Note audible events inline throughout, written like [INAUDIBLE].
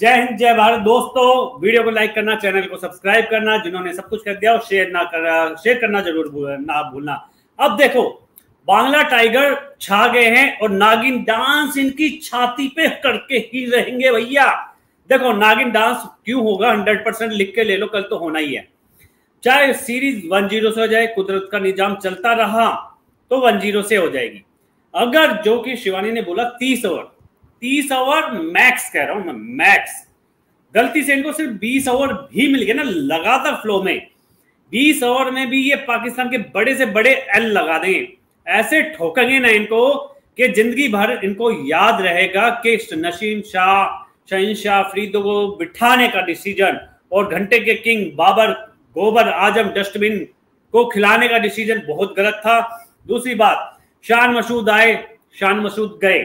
जय हिंद, जय भारत। दोस्तों, वीडियो को लाइक करना, चैनल को सब्सक्राइब करना, जिन्होंने सब कुछ कर दिया, और शेयर ना कर शेयर करना ज़रूर ना भूलना। अब देखो, बांग्ला टाइगर छा गए हैं, और नागिन डांस इनकी छाती पे करके ही रहेंगे भैया। देखो, नागिन डांस क्यों होगा? हंड्रेड परसेंट लिख के ले लो, कल तो होना ही है। चाहे सीरीज़ वन ज़ीरो से हो जाए, कुदरत का निज़ाम चलता रहा तो वन ज़ीरो से हो जाएगी। अगर जो कि शिवानी ने बोला तीस ओवर तीस ओवर मैक्स कह रहा हूँ मैं मैक्स गलती से इनको सिर्फ़ बीस ओवर भी मिल गया ना, लगातार फ्लो में। बीस ओवर में भी ये पाकिस्तान के बड़े से बड़े एल लगा दें। ऐसे ठोकेंगे ना इनको कि ज़िंदगी भर इनको याद रहेगा कि नशीम शाह शहनशाह फरीदो को बिठाने का डिसीज़न और घंटे के किंग बाबर, गोबर आज़म, डस्टबिन को खिलाने का डिसीज़न बहुत गलत था। दूसरी बात, शान मसूद आए, शान मसूद गए।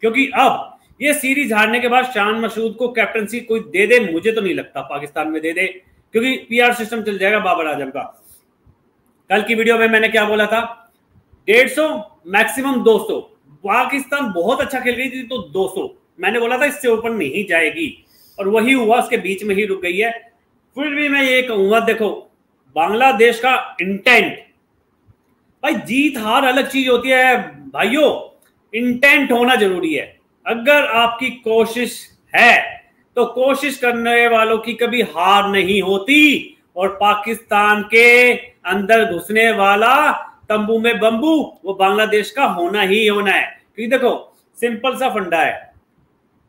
क्योंकि अब ये सीरीज़ हारने के बाद शान मसूद को कैप्टनसी कोई दे दे, मुझे तो नहीं लगता पाकिस्तान में दे दे, क्योंकि पीआर सिस्टम चल जाएगा बाबर आज़म का। कल की वीडियो में मैंने क्या बोला था? डेढ़ सौ मैक्सिमम दो सौ। पाकिस्तान बहुत अच्छा खेल रही थी तो दो सौ। मैंने बोला था इससे ऊपर नहीं जाएगी। और वही हुआ, उसके बीच में ही रुक गई है। फिर भी मैं ये कहूँगा, देखो, बांग्लादेश का इंटेंट भाई, जीत हार अलग चीज़ होती है। भाइयों इंटेंट होना ज़रूरी है। अगर आपकी कोशिश है तो कोशिश करने वालों की कभी हार नहीं होती। और पाकिस्तान के अंदर घुसने वाला तंबू में बंबू, वो बांग्लादेश का होना ही होना है। क्योंकि देखो, सिंपल सा फंडा है।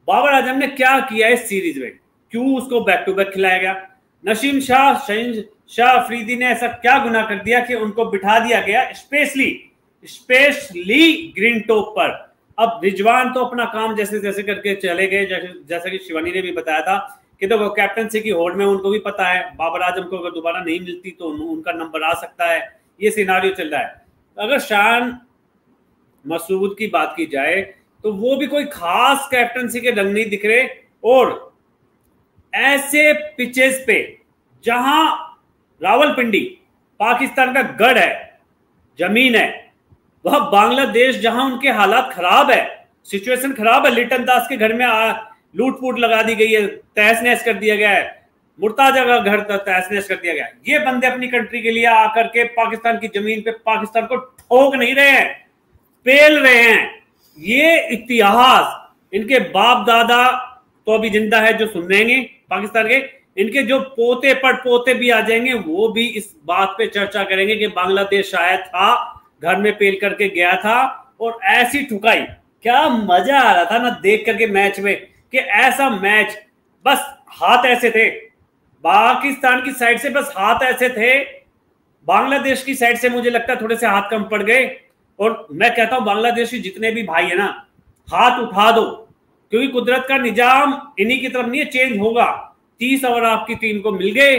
बाबर आज़म ने क्या किया इस सीरीज़ में? क्यों उसको बैक टू बैक खिलाया गया? नशीम शाह शाह अफरीदी ने ऐसा क्या गुना कर दिया कि उनको बिठा दिया गया स्पेशली स्पेशली ग्रीन टॉप पर। अब रिजवान तो अपना काम जैसे जैसे करके चले गए, जैसा कि शिवानी ने भी बताया था कि देखो तो कैप्टनसी की होड़ में उनको भी पता है, बाबर आज़म को अगर दोबारा नहीं मिलती तो उनका नंबर आ सकता है, ये सिनारियो चल रहा है। अगर शान मसूद की बात की जाए तो वो भी कोई खास कैप्टनसी के रंग नहीं दिख रहे, और ऐसे पिचेस पे, जहाँ रावलपिंडी पाकिस्तान का गढ़ है, ज़मीन है वह बांग्लादेश, जहाँ उनके हालात खराब है, सिचुएशन खराब है, लिटन दास के घर में लूट फूट लगा दी गई है, तहस नहस कर दिया गया है, मुर्ताजा का घर तहस नहस कर दिया गया है। ये बंदे अपनी कंट्री के लिए आकर के पाकिस्तान की ज़मीन पे पाकिस्तान को ठोक नहीं रहे हैं, पेल रहे हैं। ये इतिहास, इनके बाप दादा तो अभी ज़िंदा है जो सुन रहेंगे पाकिस्तान के, इनके जो पोते पड़ पोते भी आ जाएँगे, वो भी इस बात पे चर्चा करेंगे कि बांग्लादेश शायद था घर में पेल करके गया था और ऐसी ठुकाई। क्या मज़ा आ रहा था ना देख करके मैच में कि ऐसा मैच, बस हाथ ऐसे थे। पाकिस्तान की साइड से बस हाथ ऐसे थे। बांग्लादेश की साइड से मुझे लगता है थोड़े से हाथ कम पड़ गए। और मैं कहता हूँ बांग्लादेश के जितने भी भाई है ना, हाथ उठा दो, क्योंकि कुदरत का निज़ाम इन्हीं की तरफ़ नहीं चेंज होगा। तीस ओवर आपकी टीम को मिल गए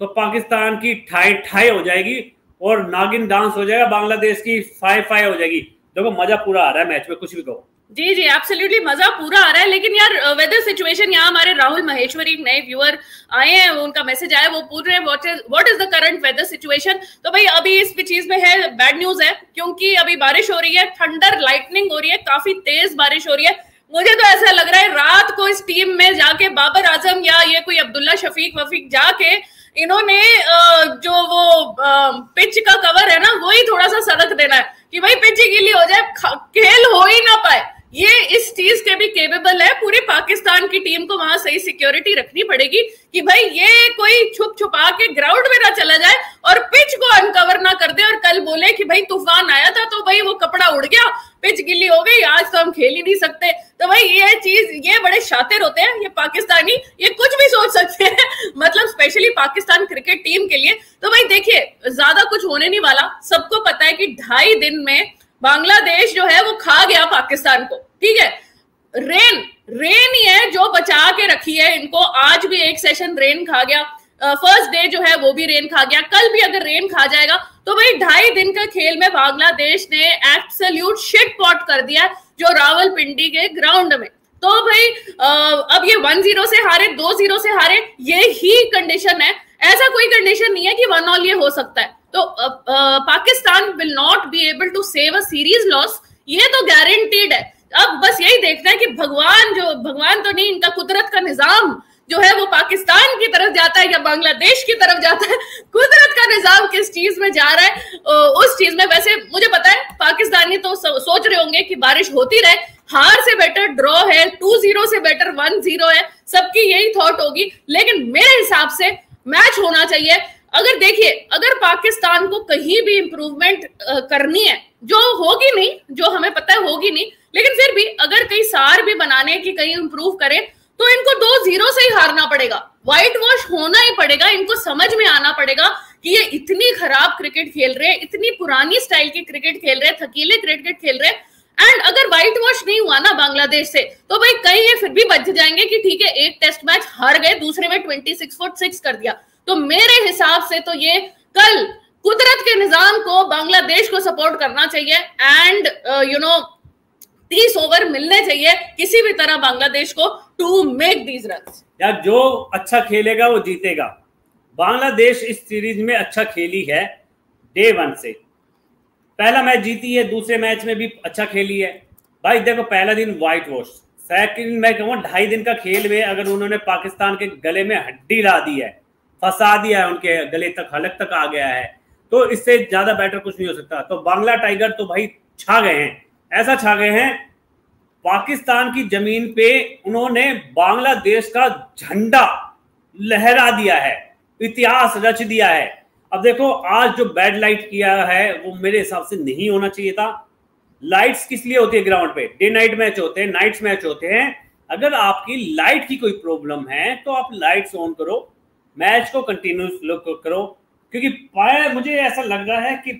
तो पाकिस्तान की ठाई ठाई हो जाएगी। और नागिन डांस हो जाएगा, बांग्लादेश की फाइव फाइव हो जाएगी। देखो, मज़ा पूरा आ रहा है मैच में, कुछ भी कहो। जी जी एब्सोल्युटली मज़ा पूरा आ रहा है, लेकिन यार वेदर सिचुएशन यहाँ हमारे राहुल महेश्वरी, नए व्यूअर आए हैं, उनका मैसेज आया, वो पूछ रहे हैं what is what is the current weather situation तो भाई, अभी इस चीज़ में है बैड न्यूज़ है, क्योंकि अभी बारिश हो रही है थंडर लाइटनिंग हो रही है, काफ़ी तेज बारिश हो रही है। मुझे तो ऐसा लग रहा है, रात को इस टीम में जाके बाबर आज़म या ये कोई अब्दुल्ला शफीक वफीक जाके इन्होंने जो वो पिच का कवर है ना, वही थोड़ा सा सड़क देना है कि भाई पिच गीली हो जाए खेल हो ही ना पाए। ये इस चीज़ के भी केपेबल है, पूरे पाकिस्तान की टीम को वहाँ सही सिक्योरिटी रखनी पड़ेगी कि भाई ये कोई छुप छुपा के ग्राउंड में ना चला जाए और पिच को अनकवर ना कर दे और कल बोले कि भाई तूफ़ान आया था तो भाई वो कपड़ा उड़ गया पिच गिल्ली हो गई, आज तो हम खेल ही नहीं सकते। तो भाई, ये चीज़, ये बड़े शातिर होते हैं, ये पाकिस्तानी, ये कुछ भी सोच सकते हैं। [LAUGHS] मतलब स्पेशली पाकिस्तान क्रिकेट टीम के लिए। तो भाई, देखिए, ज़्यादा कुछ होने नहीं वाला। सबको पता है कि ढाई दिन में बांग्लादेश जो है, वो खा गया पाकिस्तान को। ठीक है? रेन रेन ही है जो बचा के रखी है इनको। आज भी एक सेशन रेन खा गया। फ़र्स्ट डे जो है वो भी रेन खा गया। कल भी अगर रेन खा जाएगा तो भाई ढाई दिन का खेल में बांग्लादेश ने एब्सोल्यूट शिट पॉट कर दिया जो रावलपिंडी के ग्राउंड में। तो भाई अब ये वन ज़ीरो से हारे दो ज़ीरो से हारे, ये ही कंडीशन है। ऐसा कोई कंडीशन नहीं है कि वन ऑल ये हो सकता है। तो Pakistan will not be able to save a series loss ये तो गारंटीड है। अब बस यही देखना है कि भगवान जो, भगवान तो नहीं, इनका कुदरत का निज़ाम जो है वो पाकिस्तान की तरफ़ जाता है या बांग्लादेश की तरफ़ जाता है? कुदरत का निज़ाम किस चीज़ में जा रहा है? उस चीज़ में वैसे मुझे पता है, पाकिस्तानी तो सोच रहे होंगे कि बारिश होती रहे। हार से बेटर ड्रॉ है टू ज़ीरो से बेटर वन ज़ीरो है, सबकी यही थॉट होगी। लेकिन मेरे हिसाब से मैच होना चाहिए। अगर देखिए, अगर पाकिस्तान को कहीं भी इंप्रूवमेंट करनी है, जो होगी नहीं, जो हमें पता है होगी नहीं, लेकिन फिर भी अगर कहीं सार भी बनाने की कहीं इंप्रूव करे तो इनको दो ज़ीरो से ही हारना पड़ेगा। व्हाइट वॉश होना ही पड़ेगा, इनको समझ में आना पड़ेगा कि ये इतनी खराब क्रिकेट खेल रहे हैं, इतनी पुरानी स्टाइल की क्रिकेट खेल रहे हैं, थकीले क्रिकेट खेल रहे हैं। एंड अगर व्हाइट वॉश नहीं हुआ ना बांग्लादेश से तो भाई कहीं ये फिर भी बच जाएँगे कि ठीक है, एक टेस्ट मैच हार गए, दूसरे में ट्वेंटी सिक्स फुट सिक्स कर दिया। तो मेरे हिसाब से तो ये कल कुदरत के निज़ाम को बांग्लादेश को सपोर्ट करना चाहिए। एंड यू नो तीस ओवर मिलने चाहिए किसी भी तरह बांग्लादेश को टू मेक दीज रन यार, जो अच्छा खेलेगा, वो जीतेगा। बांग्लादेश इस सीरीज़ में अच्छा खेली है डे वन से। पहला मैच जीती है, दूसरे मैच में भी अच्छा खेली है। भाई, देखो, पहला दिन व्हाइट वॉश सेकंड मैं कहूँ, ढाई दिन का खेल में अगर उन्होंने पाकिस्तान के गले में हड्डी ला दी है, फंसा दिया है उनके गले तक, हलक तक आ गया है तो इससे ज़्यादा बेटर कुछ नहीं हो सकता। तो बांग्ला टाइगर तो भाई छा गए हैं। ऐसा छा गए हैं। पाकिस्तान की ज़मीन पे उन्होंने बांग्लादेश का झंडा लहरा दिया है, इतिहास रच दिया है। अब देखो, आज जो बैड लाइट किया है, वो मेरे हिसाब से नहीं होना चाहिए था। लाइट्स किस लिए होती है ग्राउंड पे? डे नाइट मैच होते हैं, नाइट्स मैच होते हैं। अगर आपकी लाइट की कोई प्रॉब्लम है तो आप लाइट्स ऑन करो, मैच को कंटिन्यूस करो। क्योंकि पाया मुझे ऐसा लग रहा है कि,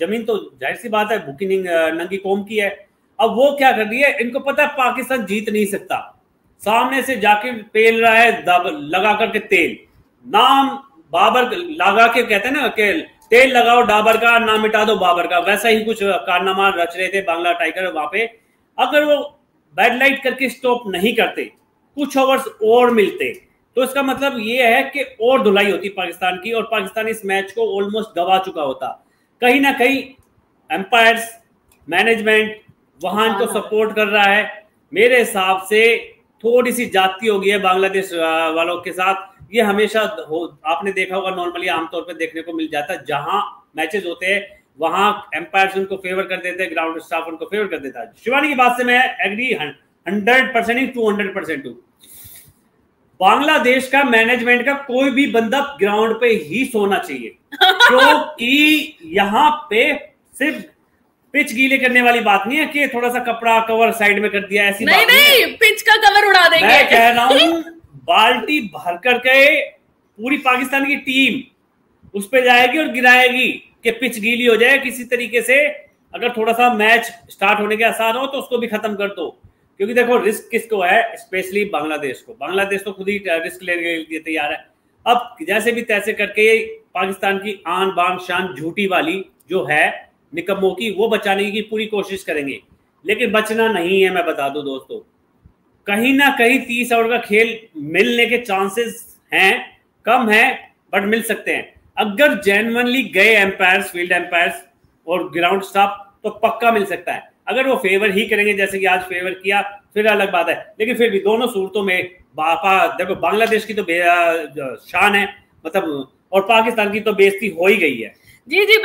ज़मीन तो ज़ाहिर सी बात है भूखी नंगी कौम की है। अब वो क्या कर रही है इनको पता है पाकिस्तान जीत नहीं सकता। सामने से जाके पेल रहा है लगा करके तेल। नाम बाबर लगा के कहते हैं ना कि तेल लगाओ डाबर का नाम मिटा दो बाबर का। वैसा ही कुछ कारनामा रच रहे थे बांग्ला टाइगर वहाँ पे। अगर वो बैड लाइट करके स्टॉप नहीं करते कुछ ओवर्स और मिलते। तो इसका मतलब ये है कि और धुलाई होती पाकिस्तान की और पाकिस्तान इस मैच को ऑलमोस्ट गवा चुका होता। कहीं ना कहीं एम्पायर्स मैनेजमेंट वहाँ इनको सपोर्ट हाँ। कर रहा है। मेरे हिसाब से थोड़ी सी जाती हो गई है बांग्लादेश वालों के साथ। ये हमेशा हो आपने देखा होगा नॉर्मली आमतौर पर देखने को मिल जाता है। जहाँ मैचेस होते हैं वहाँ एम्पायर उनको फेवर कर देते हैं ग्राउंड स्टाफ उनको फेवर कर देता है। शिवानी की बात से मैं एग्री हंड्रेड परसेंट ही टू हंड्रेड परसेंट हूँ। बांग्लादेश का मैनेजमेंट का कोई भी बंदा ग्राउंड पे ही सोना चाहिए। [LAUGHS] क्योंकि तो यहाँ पे सिर्फ़ पिच गीले करने वाली बात नहीं है कि थोड़ा सा कपड़ा कवर साइड में कर दिया ऐसी नहीं बात नहीं, नहीं पिच का कवर उड़ा देंगे। मैं कह रहा हूँ [LAUGHS] बाल्टी भर कर के पूरी पाकिस्तान की टीम उस पर जाएगी और गिराएगी कि पिच गीली हो जाए किसी तरीके से। अगर थोड़ा सा मैच स्टार्ट होने के आसार हो तो उसको भी खत्म कर दो। क्योंकि देखो रिस्क किसको है? स्पेशली बांग्लादेश को। बांग्लादेश तो खुद ही रिस्क लेने के लिए तैयार है। अब जैसे भी तैसे करके पाकिस्तान की आन बान शान झूठी वाली जो है निकम्मों की, वो बचाने की पूरी कोशिश करेंगे। लेकिन बचना नहीं है, मैं बता दू दोस्तों। कहीं ना कहीं तीस ओवर का खेल मिलने के चांसेस हैं, कम है बट मिल सकते हैं। अगर जेनवनली गए एम्पायर्स फ़ील्ड एम्पायर्स और ग्राउंड स्टाफ तो पक्का मिल सकता है। अगर वो फेवर ही करेंगे, जैसे कि आज फेवर किया, फिर अलग बात है। लेकिन फिर भी दोनों सूरतों में बापा, देखो, बांग्लादेश की तो शान है मतलब और पाकिस्तान की तो बेजती हो ही गई है। जी जी